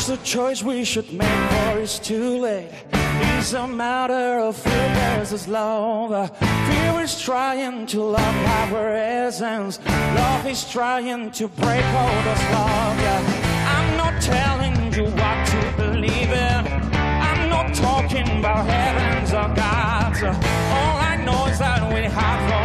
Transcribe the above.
It's a choice we should make, or it's too late. It's a matter of fear versus love. Fear is trying to love our essence. Love is trying to break all this love. Yeah. I'm not telling you what to believe in. I'm not talking about heavens or gods. All I know is that we have.